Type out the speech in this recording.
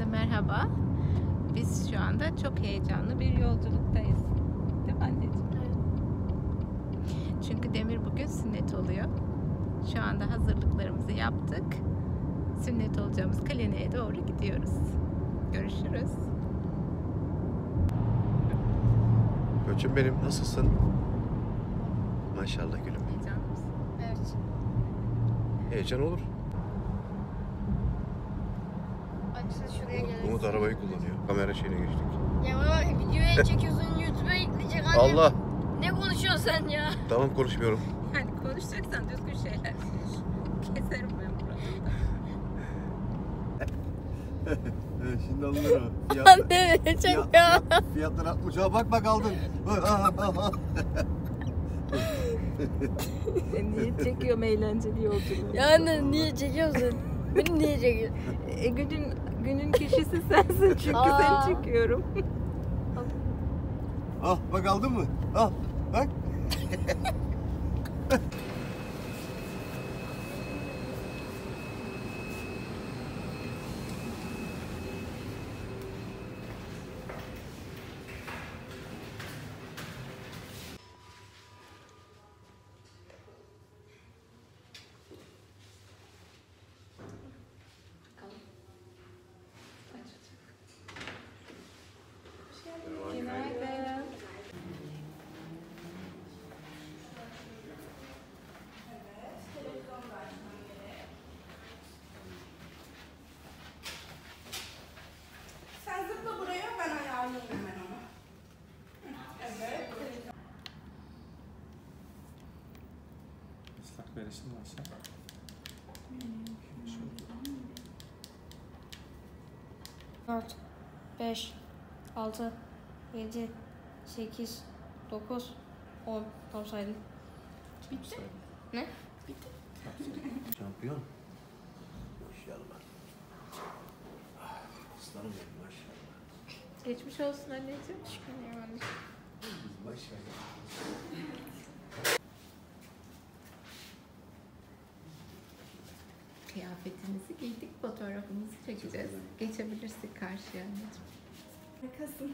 Herkese merhaba. Biz şu anda çok heyecanlı bir yolculuktayız. Değil mi anneciğim? Çünkü Demir bugün sünnet oluyor. Şu anda hazırlıklarımızı yaptık. Sünnet olacağımız kliniğe doğru gidiyoruz. Görüşürüz. Koçum benim nasılsın? Maşallah gülüm. Heyecanlı mısın? Evet. Heyecan olur. Şuraya Umut, gelin. Umut arabayı kullanıyor. Kamera şeyine geçtik. Ya baba videoya çekiyorsun YouTube'a yükleyecek annem. Allah! Ne konuşuyorsun sen ya? Tamam konuşmuyorum. Yani konuşacaksan düzgün şeyler konuş. Keserim ben burada. Şimdi alınır o. Anne çekiyor. Fiyatlar atmış. Ha bak bak aldın. Niye çekiyorum eğlenceli yolculuğu? Ya anne niye çekiyorsun? Beni niye çekiyorsun? E, günün günün kişisi sensin çünkü Aa. seni çekiyorum. ah bak aldın mı? Ah bak. Islak veresin varsa. Dört, beş, altı, yedi, sekiz, dokuz, on. Tam saydım. Bitti. Ne? Şampiyon. Maşallah. Ah, Aslanım benim maşallah. Geçmiş olsun anneciğim. Maşallah. Kıyafetimizi giydik, fotoğrafımızı çekeceğiz. Geçebilirsek karşıya anneciğim. Harikasın.